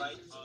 right.